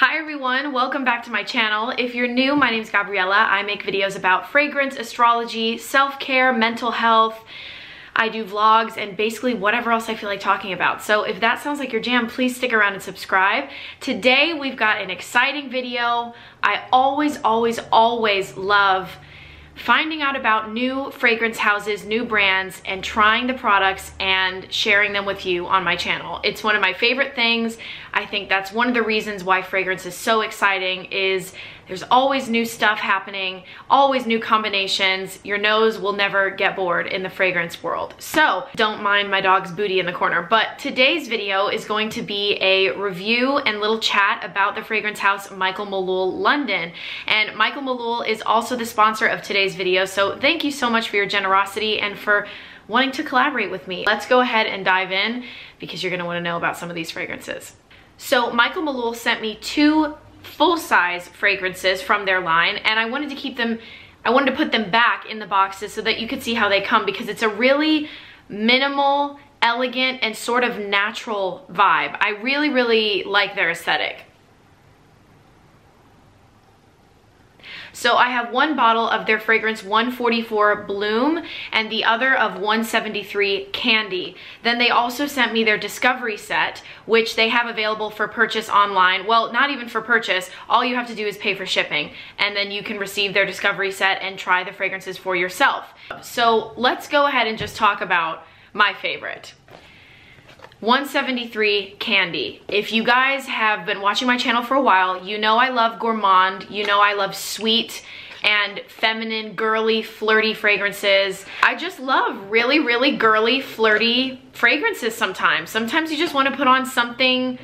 Hi everyone, welcome back to my channel. If you're new, my name is Gabriela. I make videos about fragrance, astrology, self-care, mental health. I do vlogs and basically whatever else I feel like talking about. So if that sounds like your jam, please stick around and subscribe. Today we've got an exciting video. I always, always, always love finding out about new fragrance houses, new brands, and trying the products and sharing them with you on my channel. It's one of my favorite things. I think that's one of the reasons why fragrance is so exciting is there's always new stuff happening, always new combinations. Your nose will never get bored in the fragrance world. So don't mind my dog's booty in the corner, but today's video is going to be a review and little chat about the fragrance house Michael Malul London. And Michael Malul is also the sponsor of today's video. So thank you so much for your generosity and for wanting to collaborate with me. Let's go ahead and dive in because you're gonna wanna know about some of these fragrances. So Michael Malul sent me two full-size fragrances from their line and I wanted to keep them, I wanted to put them back in the boxes so that you could see how they come because it's a really minimal, elegant, and sort of natural vibe. I really, really like their aesthetic. So I have one bottle of their fragrance 144 Bloom and the other of 173 Candy. Then they also sent me their Discovery set, which they have available for purchase online. Well, not even for purchase. All you have to do is pay for shipping. And then you can receive their Discovery set and try the fragrances for yourself. So let's go ahead and just talk about my favorite. 173 Candy. If you guys have been watching my channel for a while, you know I love gourmand, you know I love sweet and feminine, girly, flirty fragrances. I just love really, really girly, flirty fragrances sometimes. Sometimes you just want to put on something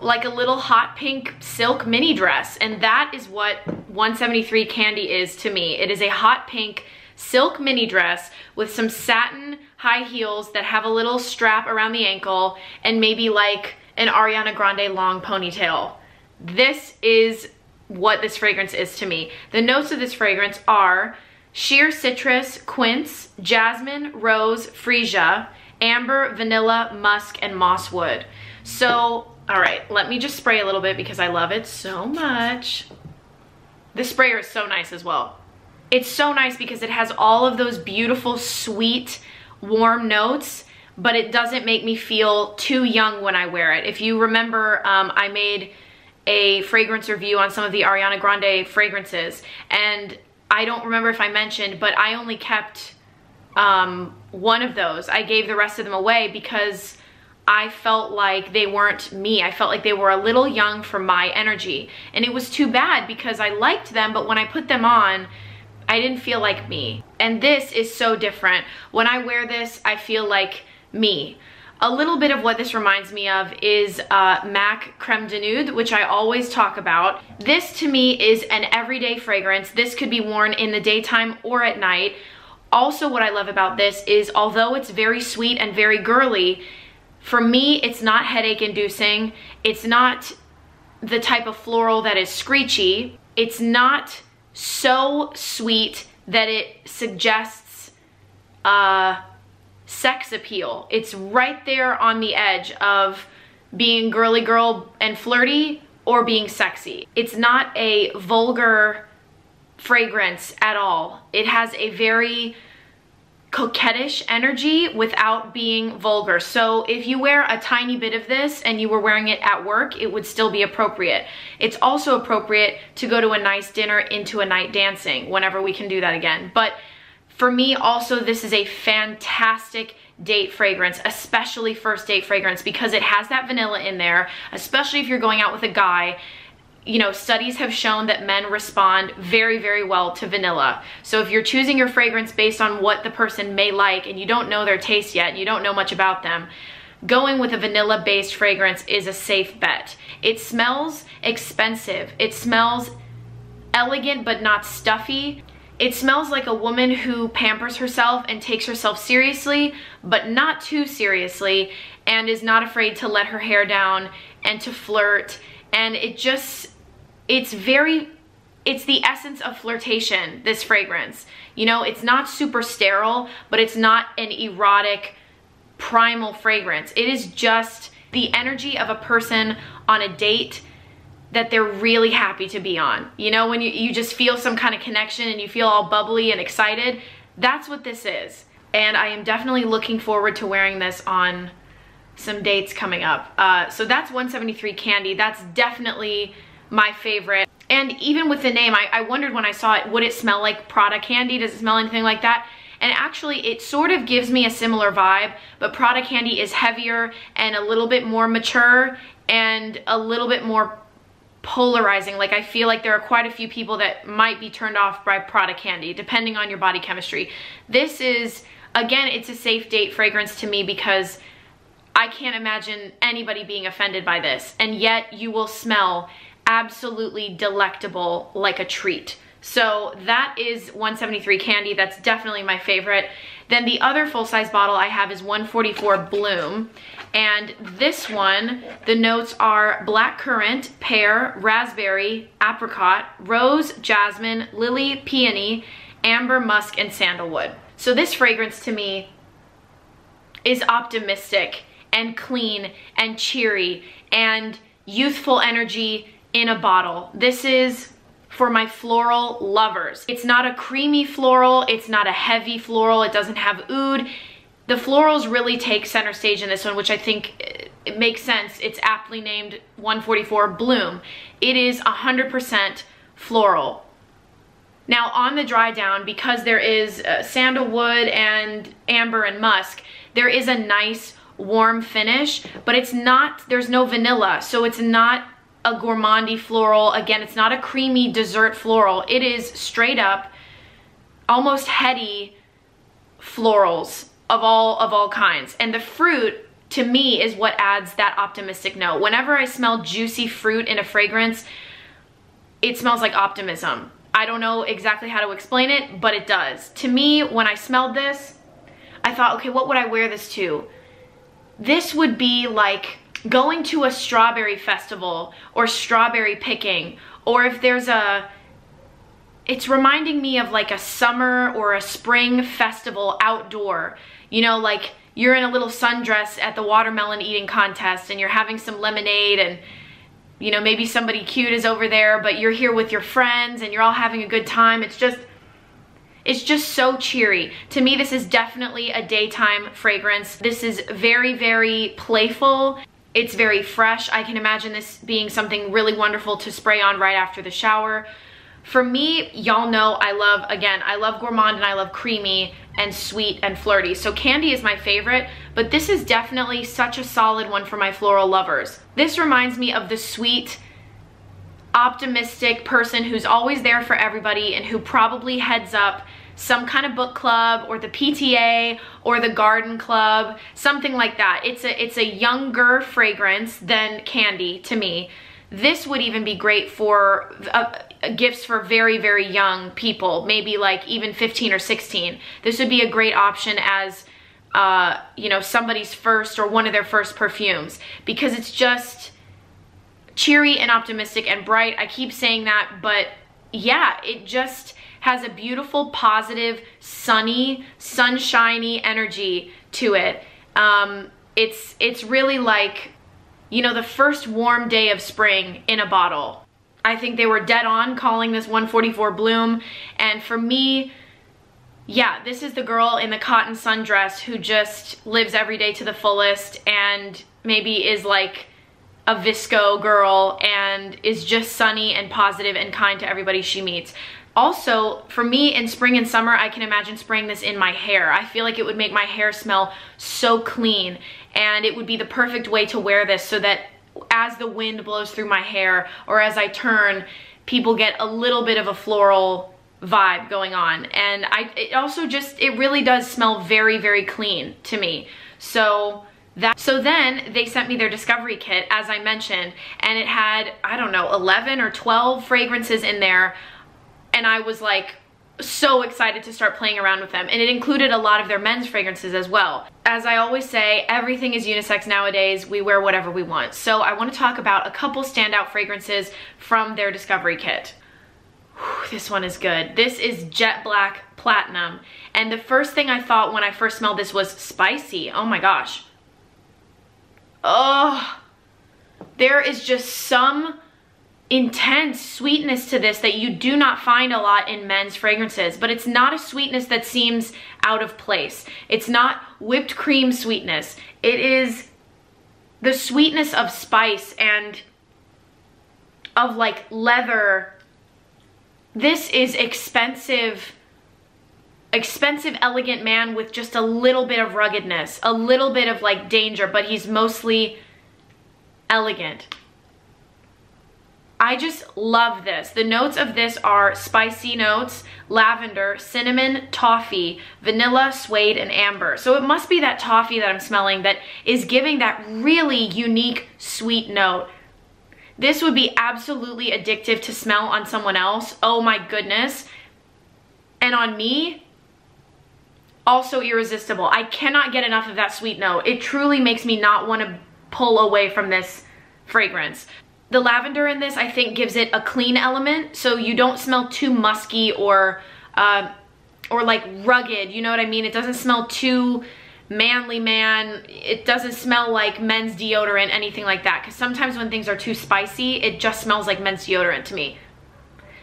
like a little hot pink silk mini dress and that is what 173 Candy is to me. It is a hot pink silk mini dress with some satin high heels that have a little strap around the ankle and maybe like an Ariana Grande long ponytail. This is what this fragrance is to me. The notes of this fragrance are sheer citrus, quince, jasmine, rose, freesia, amber, vanilla, musk, and mosswood. So, all right, let me just spray a little bit because I love it so much. The sprayer is so nice as well. It's so nice because it has all of those beautiful, sweet, warm notes, but it doesn't make me feel too young when I wear it. If you remember, um, I made a fragrance review on some of the Ariana Grande fragrances, and I don't remember if I mentioned, but I only kept um, one of those. I gave the rest of them away because I felt like they weren't me. I felt like they were a little young for my energy. And it was too bad because I liked them, but when I put them on, I didn't feel like me. And this is so different. When I wear this, I feel like me. A little bit of what this reminds me of is uh, MAC Creme de Nude, which I always talk about. This to me is an everyday fragrance. This could be worn in the daytime or at night. Also what I love about this is although it's very sweet and very girly, for me it's not headache inducing. It's not the type of floral that is screechy. It's not so sweet that it suggests uh, sex appeal. It's right there on the edge of being girly girl and flirty or being sexy. It's not a vulgar fragrance at all. It has a very coquettish energy without being vulgar. So if you wear a tiny bit of this and you were wearing it at work, it would still be appropriate. It's also appropriate to go to a nice dinner into a night dancing whenever we can do that again. But for me also, this is a fantastic date fragrance, especially first date fragrance because it has that vanilla in there, especially if you're going out with a guy you know, studies have shown that men respond very, very well to vanilla. So if you're choosing your fragrance based on what the person may like and you don't know their taste yet, and you don't know much about them, going with a vanilla based fragrance is a safe bet. It smells expensive. It smells elegant but not stuffy. It smells like a woman who pampers herself and takes herself seriously, but not too seriously, and is not afraid to let her hair down and to flirt. And it just, it's very, it's the essence of flirtation, this fragrance. You know, it's not super sterile, but it's not an erotic, primal fragrance. It is just the energy of a person on a date that they're really happy to be on. You know, when you, you just feel some kind of connection and you feel all bubbly and excited, that's what this is. And I am definitely looking forward to wearing this on some dates coming up. Uh, so that's 173 Candy. That's definitely my favorite. And even with the name, I, I wondered when I saw it, would it smell like Prada candy? Does it smell anything like that? And actually, it sort of gives me a similar vibe, but Prada candy is heavier and a little bit more mature and a little bit more polarizing. Like I feel like there are quite a few people that might be turned off by Prada candy, depending on your body chemistry. This is, again, it's a safe date fragrance to me because I can't imagine anybody being offended by this. And yet you will smell absolutely delectable like a treat. So that is 173 Candy. That's definitely my favorite. Then the other full-size bottle I have is 144 Bloom. And this one, the notes are black currant, pear, raspberry, apricot, rose, jasmine, lily, peony, amber, musk, and sandalwood. So this fragrance to me is optimistic and clean and cheery and youthful energy in a bottle. This is for my floral lovers. It's not a creamy floral, it's not a heavy floral, it doesn't have oud. The florals really take center stage in this one, which I think uh, it makes sense. It's aptly named 144 Bloom. It is 100% floral. Now on the dry down, because there is uh, sandalwood and amber and musk, there is a nice warm finish, but it's not, there's no vanilla, so it's not a gourmandy floral. Again, it's not a creamy dessert floral. It is straight up, almost heady florals of all of all kinds. And the fruit to me is what adds that optimistic note. Whenever I smell juicy fruit in a fragrance, it smells like optimism. I don't know exactly how to explain it, but it does. To me, when I smelled this, I thought, okay, what would I wear this to? This would be like going to a strawberry festival or strawberry picking or if there's a it's reminding me of like a summer or a spring festival outdoor you know like you're in a little sundress at the watermelon eating contest and you're having some lemonade and you know maybe somebody cute is over there but you're here with your friends and you're all having a good time it's just it's just so cheery. To me, this is definitely a daytime fragrance. This is very, very playful. It's very fresh. I can imagine this being something really wonderful to spray on right after the shower. For me, y'all know I love, again, I love gourmand and I love creamy and sweet and flirty. So candy is my favorite, but this is definitely such a solid one for my floral lovers. This reminds me of the sweet, optimistic person who's always there for everybody and who probably heads up some kind of book club or the PTA or the garden club, something like that. It's a, it's a younger fragrance than candy to me. This would even be great for uh, gifts for very, very young people, maybe like even 15 or 16. This would be a great option as uh, you know, somebody's first or one of their first perfumes because it's just cheery and optimistic and bright. I keep saying that, but yeah, it just, has a beautiful, positive, sunny, sunshiny energy to it. Um, it's, it's really like, you know, the first warm day of spring in a bottle. I think they were dead on calling this 144 Bloom. And for me, yeah, this is the girl in the cotton sundress who just lives every day to the fullest and maybe is like a VSCO girl and is just sunny and positive and kind to everybody she meets. Also, for me in spring and summer, I can imagine spraying this in my hair. I feel like it would make my hair smell so clean and it would be the perfect way to wear this so that as the wind blows through my hair or as I turn, people get a little bit of a floral vibe going on. And I, it also just, it really does smell very, very clean to me. So that, so then they sent me their discovery kit, as I mentioned, and it had, I don't know, 11 or 12 fragrances in there and I was like so excited to start playing around with them and it included a lot of their men's fragrances as well. As I always say, everything is unisex nowadays. We wear whatever we want. So I want to talk about a couple standout fragrances from their discovery kit. Whew, this one is good. This is Jet Black Platinum. And the first thing I thought when I first smelled this was spicy. Oh my gosh. Oh, there is just some intense sweetness to this that you do not find a lot in men's fragrances, but it's not a sweetness that seems out of place. It's not whipped cream sweetness. It is the sweetness of spice and of like leather. This is expensive, expensive, elegant man with just a little bit of ruggedness, a little bit of like danger, but he's mostly elegant. I just love this. The notes of this are spicy notes, lavender, cinnamon, toffee, vanilla, suede, and amber. So it must be that toffee that I'm smelling that is giving that really unique sweet note. This would be absolutely addictive to smell on someone else. Oh my goodness. And on me, also irresistible. I cannot get enough of that sweet note. It truly makes me not want to pull away from this fragrance. The lavender in this, I think, gives it a clean element, so you don't smell too musky or, uh, or like rugged, you know what I mean? It doesn't smell too manly man. It doesn't smell like men's deodorant, anything like that, because sometimes when things are too spicy, it just smells like men's deodorant to me.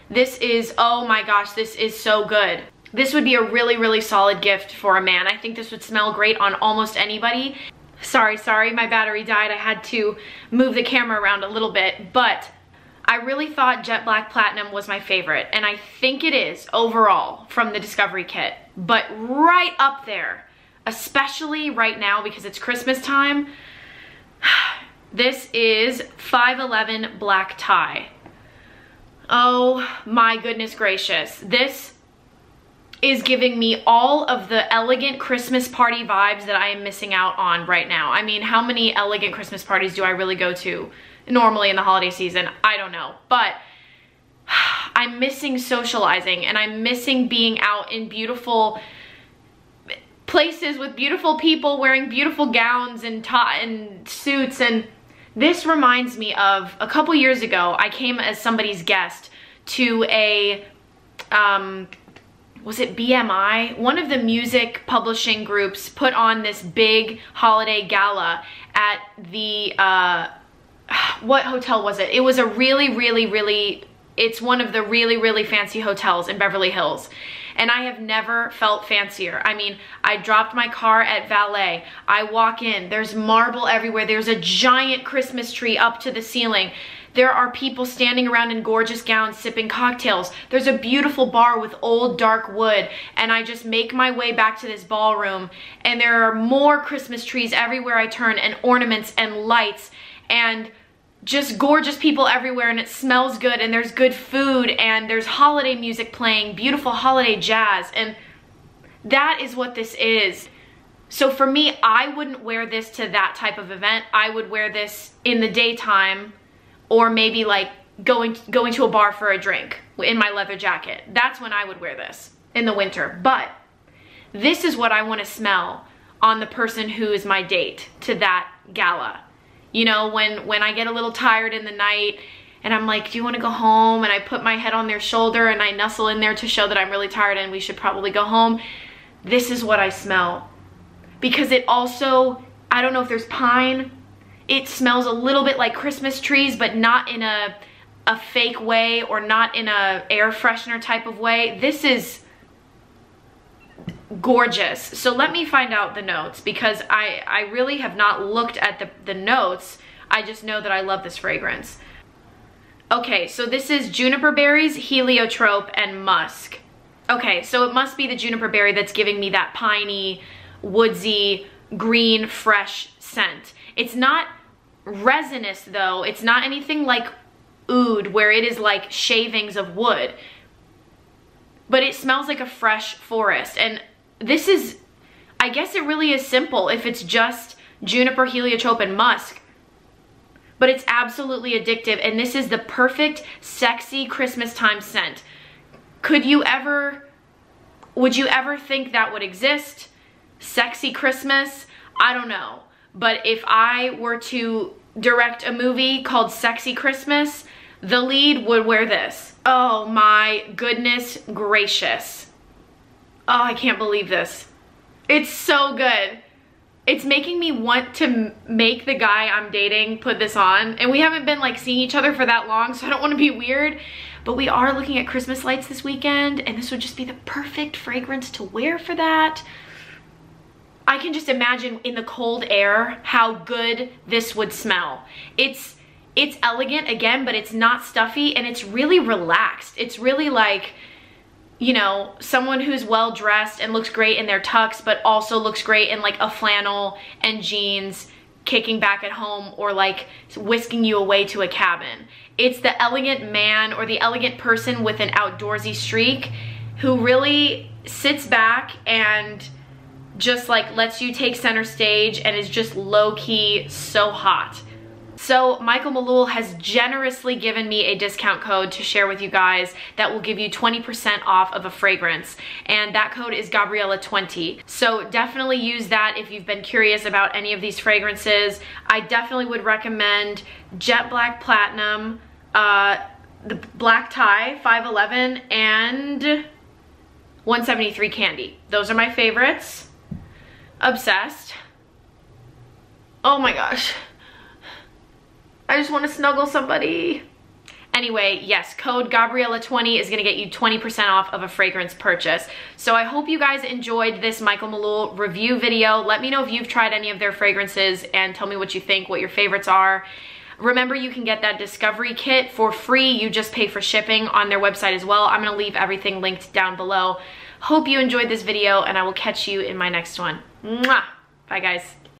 This is, oh my gosh, this is so good. This would be a really, really solid gift for a man. I think this would smell great on almost anybody. Sorry, sorry, my battery died. I had to move the camera around a little bit, but I really thought Jet Black Platinum was my favorite, and I think it is overall from the Discovery Kit. But right up there, especially right now because it's Christmas time, this is 511 Black Tie. Oh my goodness gracious. This is giving me all of the elegant Christmas party vibes that I am missing out on right now. I mean, how many elegant Christmas parties do I really go to normally in the holiday season? I don't know, but I'm missing socializing and I'm missing being out in beautiful places with beautiful people wearing beautiful gowns and, and suits and this reminds me of a couple years ago I came as somebody's guest to a um, was it BMI? One of the music publishing groups put on this big holiday gala at the, uh, what hotel was it? It was a really, really, really, it's one of the really, really fancy hotels in Beverly Hills and I have never felt fancier. I mean, I dropped my car at valet. I walk in, there's marble everywhere. There's a giant Christmas tree up to the ceiling. There are people standing around in gorgeous gowns sipping cocktails. There's a beautiful bar with old dark wood and I just make my way back to this ballroom and there are more Christmas trees everywhere I turn and ornaments and lights and just gorgeous people everywhere and it smells good and there's good food and there's holiday music playing, beautiful holiday jazz and that is what this is. So for me, I wouldn't wear this to that type of event. I would wear this in the daytime or maybe like going going to a bar for a drink in my leather jacket. That's when I would wear this in the winter. But this is what I want to smell on the person who is my date to that gala. You know, when when I get a little tired in the night and I'm like, do you want to go home? And I put my head on their shoulder and I nestle in there to show that I'm really tired and we should probably go home. This is what I smell. Because it also, I don't know if there's pine, it smells a little bit like Christmas trees, but not in a, a fake way or not in a air freshener type of way. This is gorgeous. So let me find out the notes because I, I really have not looked at the, the notes. I just know that I love this fragrance. Okay, so this is juniper berries, heliotrope, and musk. Okay, so it must be the juniper berry that's giving me that piney, woodsy, green, fresh scent. It's not resinous though. It's not anything like oud where it is like shavings of wood. But it smells like a fresh forest. And this is, I guess it really is simple if it's just juniper, heliotrope, and musk. But it's absolutely addictive. And this is the perfect, sexy Christmas time scent. Could you ever, would you ever think that would exist? Sexy Christmas? I don't know. But if I were to direct a movie called Sexy Christmas, the lead would wear this. Oh my goodness gracious. Oh, I can't believe this. It's so good. it's making me want to make the guy I'm dating put this on. And we haven't been like seeing each other for that long, so I don't want to be weird. But we are looking at Christmas lights this weekend, and this would just be the perfect fragrance to wear for that. I can just imagine in the cold air how good this would smell. It's it's elegant again, but it's not stuffy and it's really relaxed. It's really like you know, someone who's well dressed and looks great in their tux, but also looks great in like a flannel and jeans kicking back at home or like whisking you away to a cabin. It's the elegant man or the elegant person with an outdoorsy streak who really sits back and just like lets you take center stage and is just low key so hot. So Michael Malul has generously given me a discount code to share with you guys that will give you 20% off of a fragrance. And that code is Gabriela20. So definitely use that if you've been curious about any of these fragrances. I definitely would recommend Jet Black Platinum, uh, the Black Tie 511, and 173 Candy. Those are my favorites. Obsessed. Oh my gosh. I just want to snuggle somebody. Anyway, yes, code Gabriela20 is gonna get you 20% off of a fragrance purchase. So I hope you guys enjoyed this Michael Malul review video. Let me know if you've tried any of their fragrances and tell me what you think, what your favorites are. Remember, you can get that discovery kit for free. You just pay for shipping on their website as well. I'm gonna leave everything linked down below. Hope you enjoyed this video and I will catch you in my next one. Mwah! Bye guys.